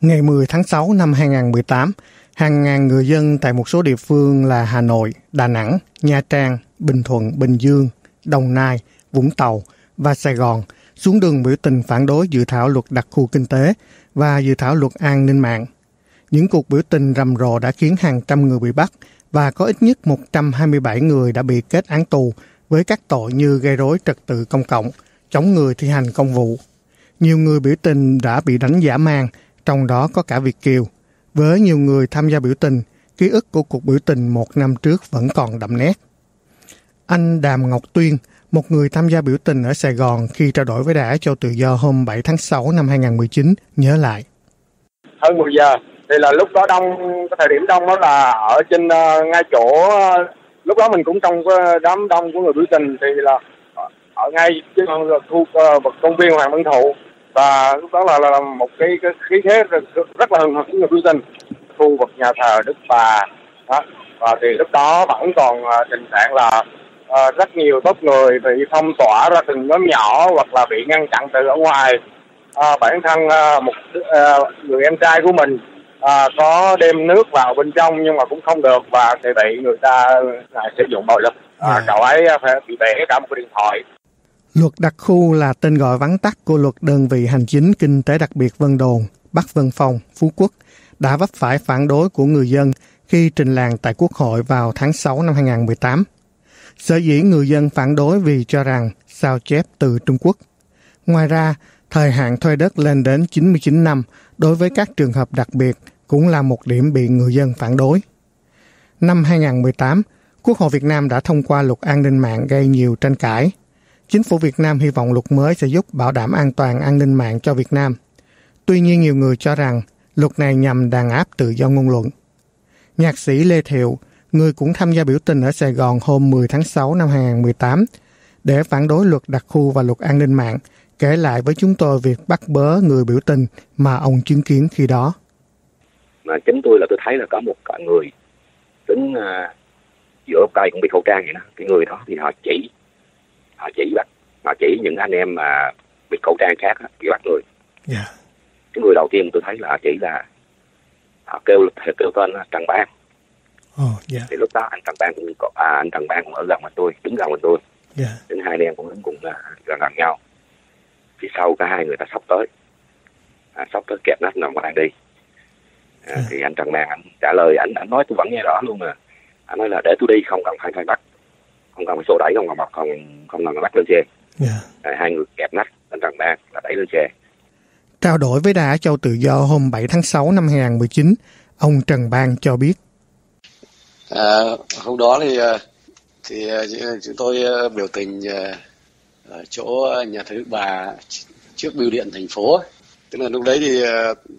Ngày 10 tháng 6 năm 2018, hàng ngàn người dân tại một số địa phương là Hà Nội, Đà Nẵng, Nha Trang, Bình Thuận, Bình Dương, Đồng Nai, Vũng Tàu và Sài Gòn xuống đường biểu tình phản đối dự thảo luật đặc khu kinh tế và dự thảo luật an ninh mạng. Những cuộc biểu tình rầm rộ đã khiến hàng trăm người bị bắt và có ít nhất 127 người đã bị kết án tù với các tội như gây rối trật tự công cộng, chống người thi hành công vụ. Nhiều người biểu tình đã bị đánh giả mang, trong đó có cả Việt Kiều. Với nhiều người tham gia biểu tình, ký ức của cuộc biểu tình một năm trước vẫn còn đậm nét. Anh Đàm Ngọc Tuyên, một người tham gia biểu tình ở Sài Gòn khi trao đổi với Đảng cho tự do hôm 7 tháng 6 năm 2019, nhớ lại. Hơn 10 giờ thì là lúc đó đông, cái thời điểm đông đó là ở trên ờ, ngay chỗ ờ, lúc đó mình cũng trong ờ, đám đông của người biểu tình thì là ở ngay trên khu vực công viên Hoàng Văn Thụ và lúc đó là, là một cái, cái khí thế rất, rất là hừng hực của người biểu tình khu vực nhà thờ Đức Bà đó. và thì lúc đó vẫn còn uh, tình trạng là uh, rất nhiều tốp người bị phong tỏa ra từng nhóm nhỏ hoặc là bị ngăn chặn từ ở ngoài uh, bản thân uh, một uh, người em trai của mình à, có đem nước vào bên trong nhưng mà cũng không được và thì bị người ta à, sử dụng bạo lực à, à. cậu ấy phải bị bể cả một cái điện thoại Luật đặc khu là tên gọi vắn tắt của luật đơn vị hành chính kinh tế đặc biệt Vân Đồn, Bắc Vân Phong, Phú Quốc đã vấp phải phản đối của người dân khi trình làng tại Quốc hội vào tháng 6 năm 2018. Sở dĩ người dân phản đối vì cho rằng sao chép từ Trung Quốc. Ngoài ra, thời hạn thuê đất lên đến 99 năm đối với các trường hợp đặc biệt cũng là một điểm bị người dân phản đối. Năm 2018, Quốc hội Việt Nam đã thông qua luật an ninh mạng gây nhiều tranh cãi. Chính phủ Việt Nam hy vọng luật mới sẽ giúp bảo đảm an toàn an ninh mạng cho Việt Nam. Tuy nhiên nhiều người cho rằng luật này nhằm đàn áp tự do ngôn luận. Nhạc sĩ Lê Thiệu, người cũng tham gia biểu tình ở Sài Gòn hôm 10 tháng 6 năm 2018 để phản đối luật đặc khu và luật an ninh mạng, kể lại với chúng tôi việc bắt bớ người biểu tình mà ông chứng kiến khi đó. Mà chính tôi là tôi thấy là có một người đứng uh, giữa cây cũng bị khẩu trang vậy đó. Cái người đó thì họ chỉ, họ chỉ bắt, họ chỉ những anh em mà bị khẩu trang khác bị bắt người. Yeah. Dạ. Cái người đầu tiên tôi thấy là chỉ là họ kêu kêu tên Trần Ban. Oh, yeah. Dạ. Thì lúc đó anh Trần Ban cũng có, à, anh Trần Ban cũng ở gần mình tôi, đứng gần mình tôi. Yeah. Dạ. Đến hai anh em cũng đứng cùng uh, gần gần nhau phía sau cả hai người ta sắp tới à, sắp tới kẹp nách nằm ngoài đi à, ừ. thì anh Trần Mang anh trả lời anh anh nói tôi vẫn nghe rõ luôn mà anh nói là để tôi đi không cần phải phải bắt phải xô đẩy không cần bật không không cần bắt lên xe yeah. Dạ. à, hai người kẹp nách anh Trần Mang là đẩy lên xe Trao đổi với Đà Châu Tự Do hôm 7 tháng 6 năm 2019, ông Trần Bang cho biết. À, hôm đó thì à, thì à, chúng tôi biểu tình ở chỗ nhà thờ Đức Bà trước bưu điện thành phố tức là lúc đấy thì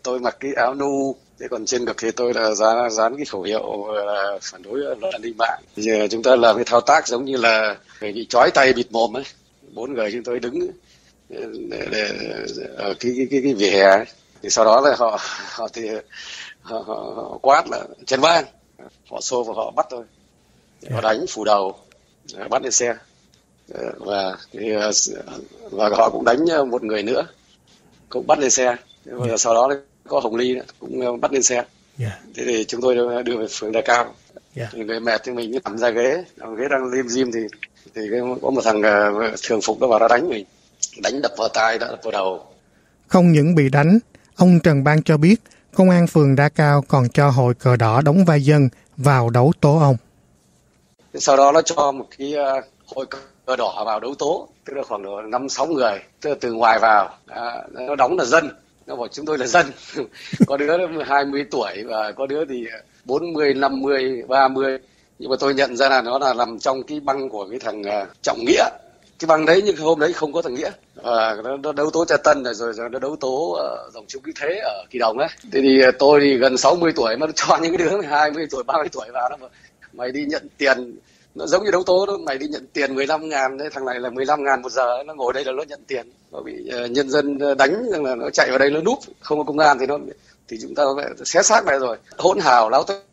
tôi mặc cái áo nu thế còn trên ngực thì tôi là dán dán cái khẩu hiệu là phản đối luật an ninh mạng. Bây giờ chúng ta làm cái thao tác giống như là người bị trói tay bịt mồm ấy. Bốn người chúng tôi đứng để, để, ở cái cái cái, cái vỉa hè ấy. thì sau đó là họ họ thì họ, họ, họ quát là trần bang họ xô và họ bắt tôi họ đánh phủ đầu bắt lên xe. Và thì, ờ, và họ cũng đánh ờ, một người nữa cũng bắt lên xe. Và sau đó có hồng ly cũng ờ, bắt lên xe yeah. Dạ. thế thì chúng tôi đưa, về phường đà cao yeah. Dạ. người mệt thì mình nằm ra ghế ghế đang lim dim thì thì có một thằng thường phục nó vào đó đánh mình đánh đập vào tai đập vào đầu không những bị đánh ông Trần Bang cho biết công an phường Đa Cao còn cho hội cờ đỏ đóng vai dân vào đấu tố ông. Sau đó nó cho một cái uh, hội cờ đỏ vào đấu tố tức là khoảng năm sáu người tức là từ ngoài vào à, nó đóng là dân nó bảo chúng tôi là dân. Có đứa 20 tuổi và có đứa thì 40, 50, 30 nhưng mà tôi nhận ra là nó là nằm trong cái băng của cái thằng à, trọng nghĩa. Cái băng đấy nhưng hôm đấy không có thằng nghĩa. Và nó, nó đấu tố cha tân rồi rồi rồi nó đấu tố uh, dòng chung cái thế ở kỳ đồng ấy thế thì uh, tôi thì gần 60 tuổi mà nó cho những cái đứa 20 tuổi 30 tuổi vào đó mà mày đi nhận tiền nó giống như đấu tố đó mày đi nhận tiền 15 ngàn đấy thằng này là 15 ngàn một giờ nó ngồi đây là nó nhận tiền. Nó bị uh, nhân dân ờ, đánh rằng là nó chạy vào đây nó núp không có công an thì nó thì chúng ta xé xác này rồi. Hỗn hào láo tức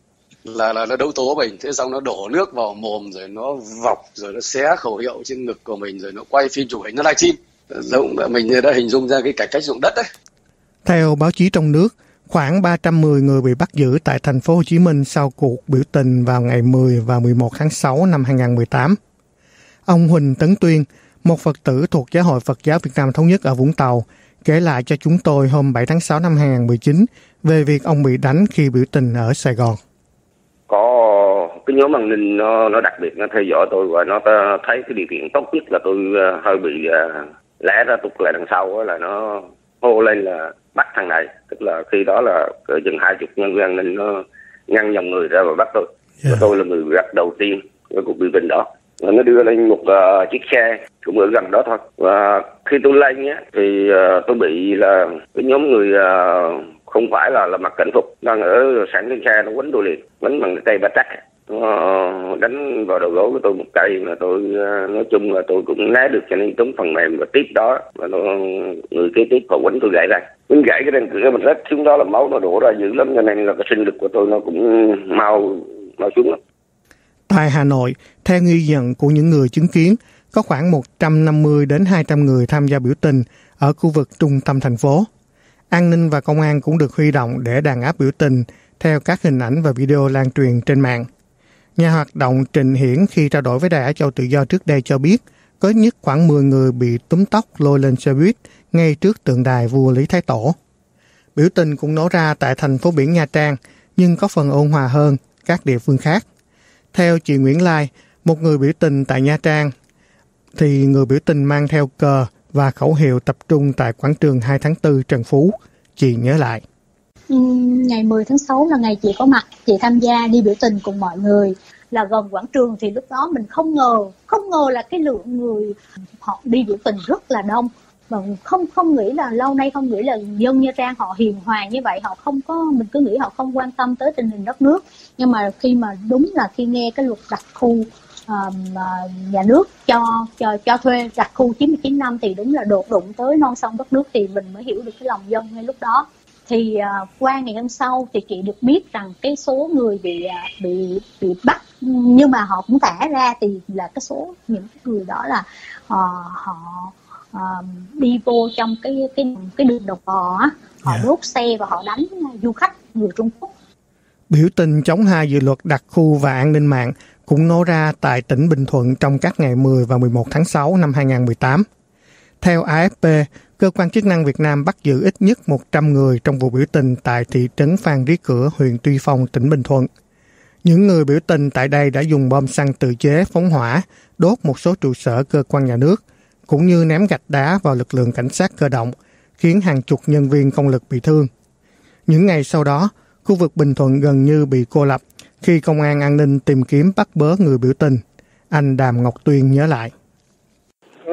là là nó đấu tố mình thế xong nó đổ nước vào mồm rồi nó vọc rồi nó xé khẩu hiệu trên ngực của mình rồi nó quay phim chụp hình nó livestream. Giống mình đã hình dung ra cái cải cách dụng đất đấy. Theo báo chí trong nước Khoảng 310 người bị bắt giữ tại thành phố Hồ Chí Minh sau cuộc biểu tình vào ngày 10 và 11 tháng 6 năm 2018. Ông Huỳnh Tấn Tuyên, một Phật tử thuộc Giáo hội Phật giáo Việt Nam Thống nhất ở Vũng Tàu, kể lại cho chúng tôi hôm 7 tháng 6 năm 2019 về việc ông bị đánh khi biểu tình ở Sài Gòn. Có cái nhóm an ninh nó, nó đặc biệt nó theo dõi tôi và nó thấy cái điều kiện tốt nhất là tôi ờ, hơi bị ờ, lẽ ra tụt lại đằng sau là nó hô lên là bắt thằng này. Tức là khi đó là chừng hai chục nhân viên ninh nó ngăn dòng người ra và bắt tôi yeah. và tôi là người gặp đầu tiên với cuộc biểu tình đó. Và nó đưa lên một uh, chiếc xe cũng ở gần đó thôi. Và khi tôi lên á thì uh, tôi bị là cái nhóm người uh, không phải là là mặc cảnh phục đang ở sẵn trên xe nó quấn tôi liền quấn bằng cây ba trắc nó đánh vào đầu gối của tôi một cây mà tôi ờ, nói chung là tôi cũng né được cho nên trúng phần mềm và tiếp đó và nó người kế tiếp họ quấn tôi gãy ra quánh gãy cái răng cửa mình rách xuống đó là máu nó đổ ra dữ lắm cho nên là cái sinh lực của tôi nó cũng mau mau xuống lắm Tại Hà Nội, theo ghi nhận của những người chứng kiến, có khoảng 150 đến 200 người tham gia biểu tình ở khu vực trung tâm thành phố. An ninh và công an cũng được huy động để đàn áp biểu tình theo các hình ảnh và video lan truyền trên mạng. Nhà hoạt động Trịnh Hiển khi trao đổi với Đài Á Châu Tự Do trước đây cho biết có nhất khoảng 10 người bị túm tóc lôi lên xe buýt ngay trước tượng đài vua Lý Thái Tổ. Biểu tình cũng nổ ra tại thành phố biển Nha Trang nhưng có phần ôn hòa hơn các địa phương khác. Theo chị Nguyễn Lai, một người biểu tình tại Nha Trang, thì người biểu tình mang theo cờ và khẩu hiệu tập trung tại quảng trường 2 tháng 4 Trần Phú. Chị nhớ lại. Ngày 10 tháng 6 là ngày chị có mặt, chị tham gia đi biểu tình cùng mọi người. Là gần quảng trường thì lúc đó mình không ngờ, không ngờ là cái lượng người họ đi biểu tình rất là đông. Và không không nghĩ là lâu nay không nghĩ là dân Nha Trang họ hiền hòa như vậy họ không có mình cứ nghĩ họ không quan tâm tới tình hình đất nước. Nhưng mà khi mà đúng là khi nghe cái luật đặc khu um, nhà nước cho cho cho thuê đặc khu 99 năm thì đúng là đột đụng tới non sông đất nước thì mình mới hiểu được cái lòng dân ngay lúc đó thì uh, qua ngày hôm sau thì chị được biết rằng cái số người bị uh, bị bị bắt nhưng mà họ cũng tả ra thì là cái số những người đó là uh, họ uh, đi vô trong cái cái cái đường đồng bò họ yeah. Dạ. đốt xe và họ đánh du khách người Trung Quốc biểu tình chống hai dự luật đặc khu và an ninh mạng cũng nổ ra tại tỉnh Bình Thuận trong các ngày 10 và 11 tháng 6 năm 2018. Theo AFP, cơ quan chức năng Việt Nam bắt giữ ít nhất 100 người trong vụ biểu tình tại thị trấn Phan Rí Cửa, huyện Tuy Phong, tỉnh Bình Thuận. Những người biểu tình tại đây đã dùng bom xăng tự chế phóng hỏa, đốt một số trụ sở cơ quan nhà nước – cũng như ném gạch đá vào lực lượng cảnh sát cơ động, khiến hàng chục nhân viên công lực bị thương. Những ngày sau đó, khu vực Bình Thuận gần như bị cô lập khi công an an ninh tìm kiếm bắt bớ người biểu tình. Anh Đàm Ngọc Tuyên nhớ lại.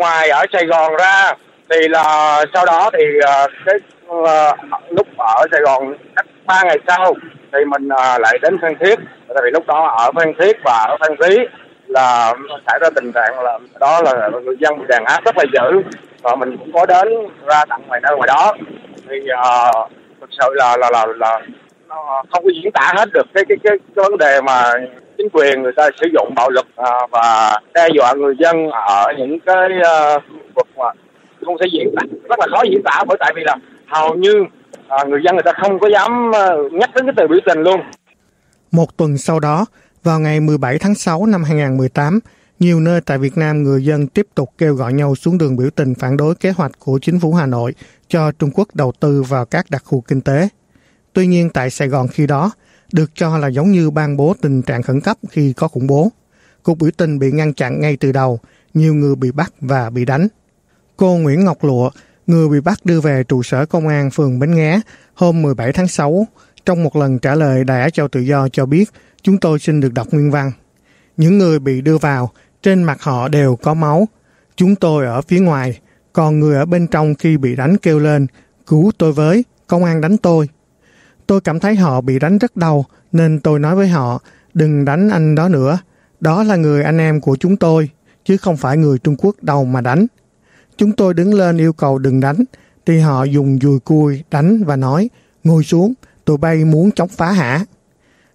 Ngoài ở Sài Gòn ra thì là sau đó thì uh, cái uh, lúc ở Sài Gòn cách ba ngày sau thì mình uh, lại đến Phan Thiết. Tại vì lúc đó ở Phan Thiết và ở Phan Thiết là xảy ra tình trạng là đó là người dân bị đàn áp rất là dữ và mình cũng có đến ra tận ngoài nơi ngoài đó thì uh, thực sự là là là là nó không có diễn tả hết được cái cái cái, cái vấn đề mà chính quyền người ta sử dụng bạo lực à, và đe dọa người dân ở những cái uh, vực mà không thể diễn tả rất là khó diễn tả bởi tại vì là hầu như à, người dân người ta không có dám uh, nhắc đến cái từ biểu tình luôn một tuần sau đó vào ngày 17 tháng 6 năm 2018, nhiều nơi tại Việt Nam người dân tiếp tục kêu gọi nhau xuống đường biểu tình phản đối kế hoạch của chính phủ Hà Nội cho Trung Quốc đầu tư vào các đặc khu kinh tế. Tuy nhiên tại Sài Gòn khi đó, được cho là giống như ban bố tình trạng khẩn cấp khi có khủng bố. Cuộc biểu tình bị ngăn chặn ngay từ đầu, nhiều người bị bắt và bị đánh. Cô Nguyễn Ngọc Lụa, người bị bắt đưa về trụ sở công an phường Bến Nghé hôm 17 tháng 6, trong một lần trả lời đã cho Tự Do cho biết chúng tôi xin được đọc nguyên văn. Những người bị đưa vào, trên mặt họ đều có máu. Chúng tôi ở phía ngoài, còn người ở bên trong khi bị đánh kêu lên, cứu tôi với, công an đánh tôi. Tôi cảm thấy họ bị đánh rất đau, nên tôi nói với họ, đừng đánh anh đó nữa. Đó là người anh em của chúng tôi, chứ không phải người Trung Quốc đâu mà đánh. Chúng tôi đứng lên yêu cầu đừng đánh, thì họ dùng dùi cui đánh và nói, ngồi xuống, tụi bay muốn chống phá hả?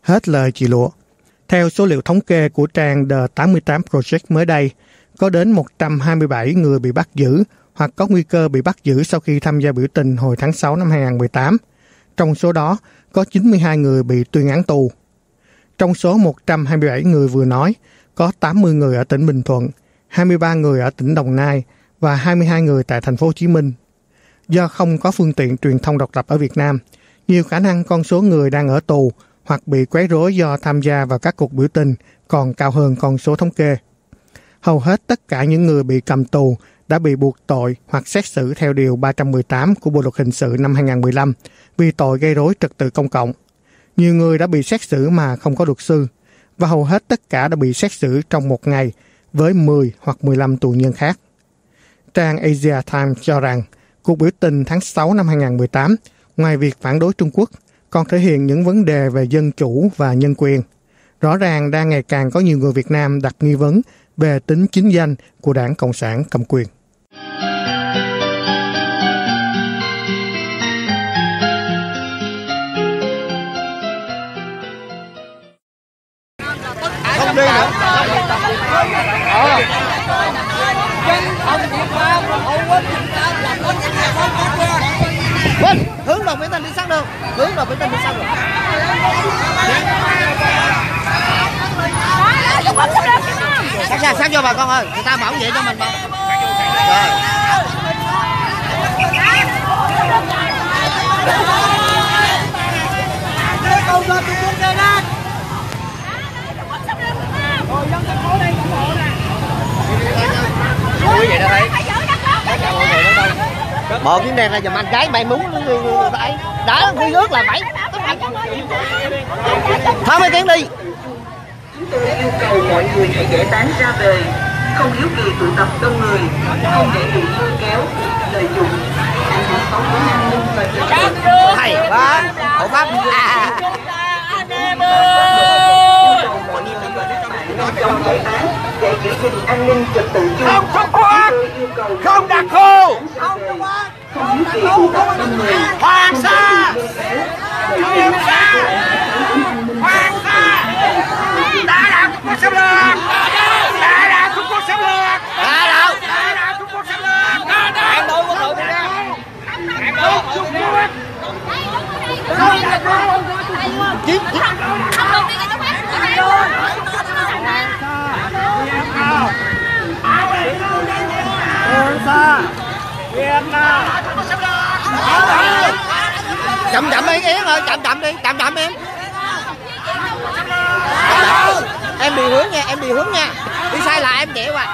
Hết lời chị Lụa. Theo số liệu thống kê của trang The 88 Project mới đây, có đến 127 người bị bắt giữ hoặc có nguy cơ bị bắt giữ sau khi tham gia biểu tình hồi tháng 6 năm 2018. Trong số đó, có 92 người bị tuyên án tù. Trong số 127 người vừa nói, có 80 người ở tỉnh Bình Thuận, 23 người ở tỉnh Đồng Nai và 22 người tại thành phố Hồ Chí Minh. Do không có phương tiện truyền thông độc lập ở Việt Nam, nhiều khả năng con số người đang ở tù hoặc bị quấy rối do tham gia vào các cuộc biểu tình còn cao hơn con số thống kê. Hầu hết tất cả những người bị cầm tù đã bị buộc tội hoặc xét xử theo Điều 318 của Bộ Luật Hình sự năm 2015 vì tội gây rối trật tự công cộng. Nhiều người đã bị xét xử mà không có luật sư, và hầu hết tất cả đã bị xét xử trong một ngày với 10 hoặc 15 tù nhân khác. Trang Asia Times cho rằng cuộc biểu tình tháng 6 năm 2018, ngoài việc phản đối Trung Quốc, còn thể hiện những vấn đề về dân chủ và nhân quyền. Rõ ràng đang ngày càng có nhiều người Việt Nam đặt nghi vấn về tính chính danh của đảng Cộng sản cầm quyền. Không đi nữa. Ờ. Dân phòng Việt Nam hậu quân là có những ngày qua hướng đồng biển Tân đi sát đường Hướng đồng biển Tân đi sát đường Sát ra, sát vô bà con ơi. Người ta bảo vệ cho mình mà. Rồi. Không bỏ lỡ những video hấp dẫn đó dân thành phố đây ủng hộ nè. Ủa vậy đó thấy. Bộ kiếm đen ra giùm anh cái mày muốn người thấy Đã quy ước là phải. Thôi mấy tiếng đi. Chúng tôi yêu cầu mọi người hãy giải tán ra về. Không hiếu kỳ tụ tập đông người. Không để bị lôi kéo, lợi dụng. Ảnh hưởng xấu đến an ninh và trật tự Hay quá. Hộ pháp. À. Anh em ơi trong giải tán để giữ gìn an ninh trật tự chung. Không xuất quân, không đặt khu, không hiếu kỳ tụ tập đông người, hoàng sa, hoàng sa, hoàng sa, đã là Trung Quốc xâm lược, đã là Trung Quốc xâm lược, đã đâu, đã là Trung Quốc xâm lược, đã đâu, em đâu có tự đi ra, em đâu Trung Quốc, không đặt khu, chiến ơi chậm chậm đi chậm chậm em. Em bị hướng nha em bị hướng nha. Đi sai là em dễ quá.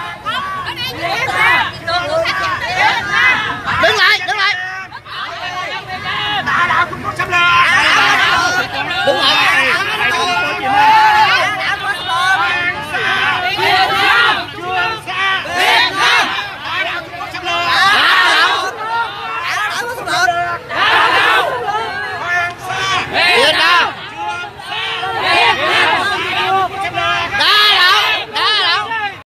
Đứng lại đứng